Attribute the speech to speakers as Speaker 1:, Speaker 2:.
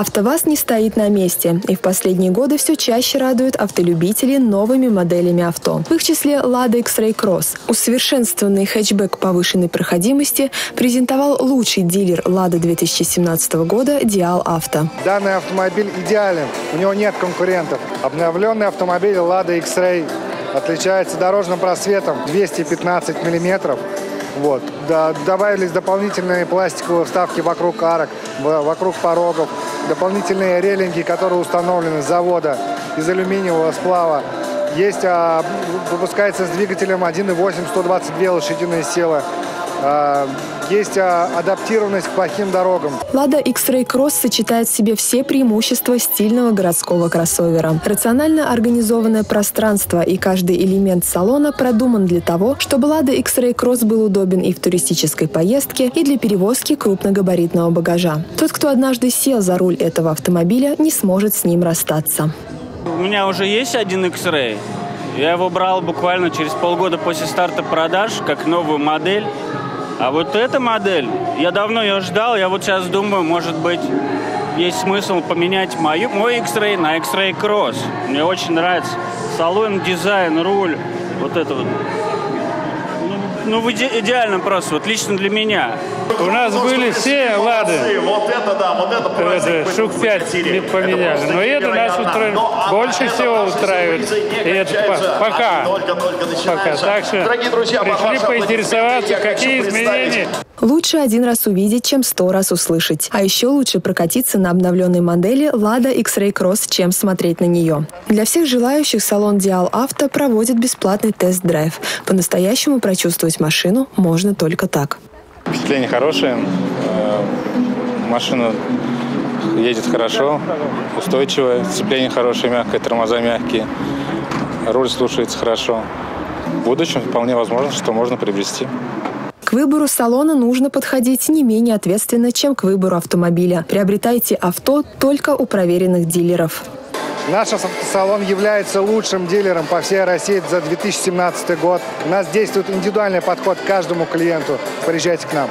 Speaker 1: АвтоВАЗ не стоит на месте и в последние годы все чаще радует автолюбителей новыми моделями авто. В их числе Lada X-Ray Cross. Усовершенствованный хэтчбэк повышенной проходимости презентовал лучший дилер Lada 2017 года Dial Auto.
Speaker 2: Данный автомобиль идеален, у него нет конкурентов. Обновленный автомобиль Lada X-Ray отличается дорожным просветом 215 миллиметров. Вот. Добавились дополнительные пластиковые вставки вокруг арок, вокруг порогов, дополнительные релинги, которые установлены с завода из алюминиевого сплава. Есть, а, выпускается с двигателем 1.8, 122 лошадиные силы. А, есть а, адаптированность к плохим дорогам.
Speaker 1: Лада X-Ray Cross сочетает в себе все преимущества стильного городского кроссовера. Рационально организованное пространство и каждый элемент салона продуман для того, чтобы Лада X-Ray Cross был удобен и в туристической поездке, и для перевозки крупногабаритного багажа. Тот, кто однажды сел за руль этого автомобиля, не сможет с ним расстаться.
Speaker 3: У меня уже есть один X-Ray. Я его брал буквально через полгода после старта продаж, как новую модель. А вот эта модель, я давно ее ждал, я вот сейчас думаю, может быть, есть смысл поменять мою, мой X-Ray на X-Ray Cross. Мне очень нравится салон, дизайн, руль, вот это вот ну, в иде идеально просто, вот лично для меня.
Speaker 4: У нас были все лады. Вот это да, вот это праздник. Штук пять поменяли. Но это нас устраивает. Больше всего устраивает. И это пока. Пока. Так что пришли поинтересоваться, какие изменения.
Speaker 1: Лучше один раз увидеть, чем сто раз услышать. А еще лучше прокатиться на обновленной модели Lada X-Ray Cross, чем смотреть на нее. Для всех желающих салон Dial Auto проводит бесплатный тест-драйв. По-настоящему прочувствовать машину можно только так.
Speaker 5: Впечатление хорошее. Э, машина едет хорошо, устойчивая, сцепление хорошее, мягкое, тормоза мягкие, руль слушается хорошо. В будущем вполне возможно, что можно приобрести.
Speaker 1: К выбору салона нужно подходить не менее ответственно, чем к выбору автомобиля. Приобретайте авто только у проверенных дилеров.
Speaker 2: Наш автосалон является лучшим дилером по всей России за 2017 год. У нас действует индивидуальный подход к каждому клиенту. Приезжайте к нам.